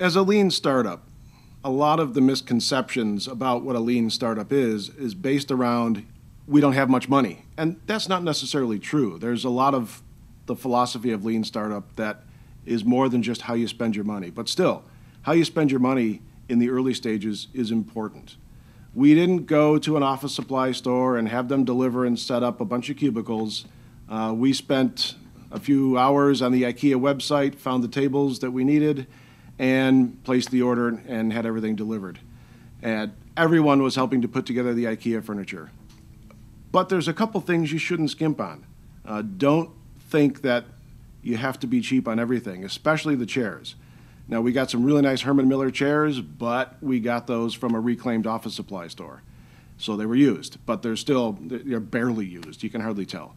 as a lean startup, a lot of the misconceptions about what a lean startup is is based around we don't have much money. And that's not necessarily true. There's a lot of the philosophy of lean startup that is more than just how you spend your money. But still, how you spend your money in the early stages is important. We didn't go to an office supply store and have them deliver and set up a bunch of cubicles. Uh, we spent a few hours on the IKEA website, found the tables that we needed, and placed the order and had everything delivered. And everyone was helping to put together the IKEA furniture. But there's a couple things you shouldn't skimp on. Uh, don't think that you have to be cheap on everything, especially the chairs. Now, we got some really nice Herman Miller chairs, but we got those from a reclaimed office supply store. So they were used, but they're still, they're barely used. You can hardly tell.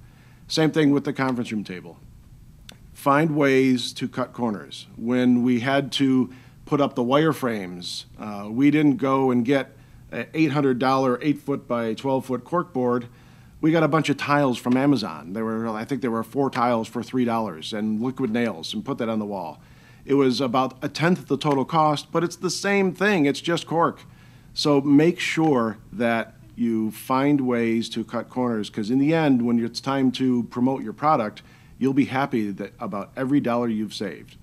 Same thing with the conference room table. Find ways to cut corners. When we had to put up the wireframes, uh, we didn't go and get an $800 8 foot by 12 foot corkboard. We got a bunch of tiles from Amazon. There were, I think there were four tiles for $3 and liquid nails and put that on the wall. It was about a tenth of the total cost, but it's the same thing. It's just cork. So make sure that you find ways to cut corners because in the end, when it's time to promote your product, you'll be happy that about every dollar you've saved.